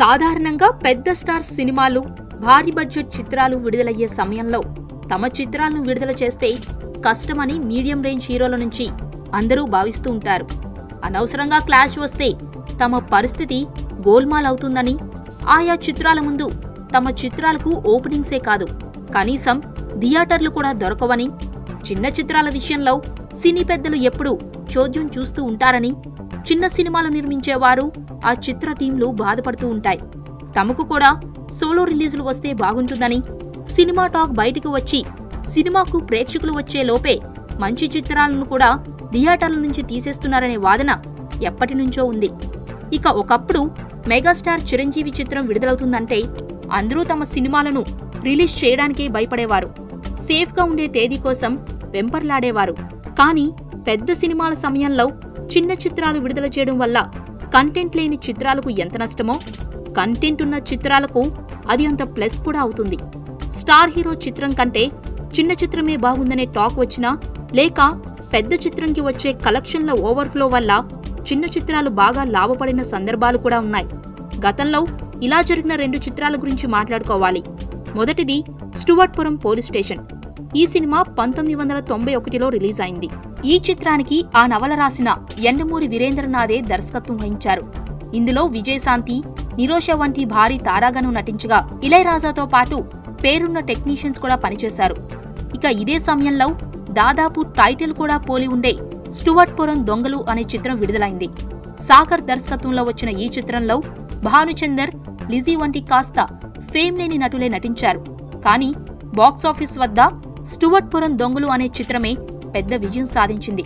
సాధారణంగా పెద్ద స్టార్ సినిమాలు భారీ బడ్జెట్ చిత్రాలు విడుదలయ్యే సమయంలో తమ చిత్రాలను విడుదల చేస్తే కష్టమని మీడియం రేంజ్ హీరోల నుంచి అందరూ భావిస్తూ ఉంటారు. అనవసరంగా క్లాష్ వస్తే తమ పరిస్థితి గోల్మాల్ అవుతుందని ఆయా చిత్రాల ముందు తమ చిత్రాలకు ఓపెనింగ్సే కాదు కనీసం థియేటర్లు కూడా దొరకవని చిన్న చిత్రాల విషయంలో సినీ పెద్దలు ఎప్పుడూ చోద్యం చూస్తూ ఉంటారని చిన్న సినిమాలు నిర్మించేవారు ఆ చిత్ర టీంలు బాధపడుతూ ఉంటాయి. తమకు కూడా సోలో రిలీజులు వస్తే బాగుంటుందని సినిమా టాక్ బయటకు వచ్చి సినిమాకు ప్రేక్షకులు వచ్చే లోపే మంచి చిత్రాలను కూడా థియేటర్ల నుంచి తీసేస్తున్నారనే వాదన ఎప్పటి నుంచో ఉంది. ఇక ఒకప్పుడు మెగాస్టార్ చిరంజీవి చిత్రం విడుదలవుతుందంటే అందరూ తమ సినిమాలను రిలీజ్ చేయడానికే భయపడేవారు. సేఫ్గా ఉండే తేదీ కోసం వెంపర్లాడేవారు. కానీ పెద్ద సినిమాల సమయంలో చిన్న చిత్రాలు విడుదల చేయడం వల్ల కంటెంట్ లేని చిత్రాలకు ఎంత నష్టమో కంటెంట్ ఉన్న చిత్రాలకు అది అంత ప్లస్ కూడా అవుతుంది. స్టార్ హీరో చిత్రం కంటే చిన్న చిత్రమే బాగుందనే టాక్ వచ్చినా లేక పెద్ద చిత్రంకి వచ్చే కలెక్షన్ల ఓవర్ఫ్లో వల్ల చిన్న చిత్రాలు బాగా లాభపడిన సందర్భాలు కూడా ఉన్నాయి. గతంలో ఇలా జరిగిన రెండు చిత్రాల గురించి మాట్లాడుకోవాలి. మొదటిది స్టువర్ట్పురం పోలీస్ స్టేషన్. ఈ సినిమా పంతొమ్మిది వందల తొంభై ఒకటిలో రిలీజ్ అయింది. ఈ చిత్రానికి ఆ నవల రాసిన ఎండమూరి వీరేంద్రనాథే దర్శకత్వం వహించారు. ఇందులో విజయశాంతి నిరోష వంటి భారీ తారాగణం నటించగా ఇళయరాజాతో పాటు పేరున్న టెక్నీషియన్స్ కూడా పనిచేశారు. ఇక ఇదే సమయంలో దాదాపు టైటిల్ కూడా పోలి ఉండే స్టువర్ట్పురం దొంగలు అనే చిత్రం విడుదలైంది. సాగర్ దర్శకత్వంలో వచ్చిన ఈ చిత్రంలో భానుచందర్ లిజీ వంటి కాస్త ఫేమ్ లేని నటులే నటించారు. కానీ బాక్సాఫీస్ వద్ద స్టువర్ట్పురం దొంగలు అనే చిత్రమే పెద్ద విజయం సాధించింది.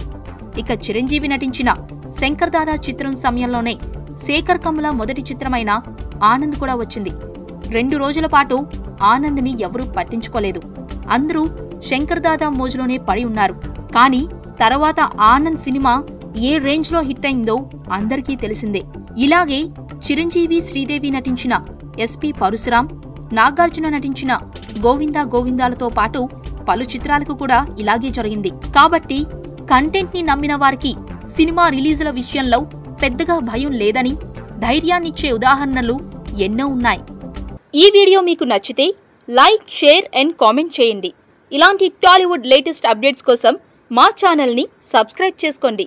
ఇక చిరంజీవి నటించిన శంకర్ దాదా చిత్రం సమయంలోనే శేఖర్ కమల మొదటి చిత్రమైన ఆనంద్ కూడా వచ్చింది. రెండు రోజుల పాటు ఆనంద్ని ఎవరూ పట్టించుకోలేదు. అందరూ శంకర్ దాదా మోజులోనే పడి ఉన్నారు. కానీ తర్వాత ఆనంద్ సినిమా ఏ రేంజ్లో హిట్ అయిందో అందరికీ తెలిసిందే. ఇలాగే చిరంజీవి శ్రీదేవి నటించిన ఎస్పి పరశురాం నాగార్జున నటించిన గోవిందా గోవిందాలతో పాటు పలు చిత్రాలకు కూడా ఇలాగే జరిగింది. కాబట్టి కంటెంట్ని నమ్మిన వారికి సినిమా రిలీజుల విషయంలో పెద్దగా భయం లేదని ధైర్యాన్నిచ్చే ఉదాహరణలు ఎన్నో ఉన్నాయి. ఈ వీడియో మీకు నచ్చితే లైక్ షేర్ అండ్ కామెంట్ చేయండి. ఇలాంటి టాలీవుడ్ లేటెస్ట్ అప్డేట్స్ కోసం మా ఛానల్ని సబ్స్క్రైబ్ చేసుకోండి.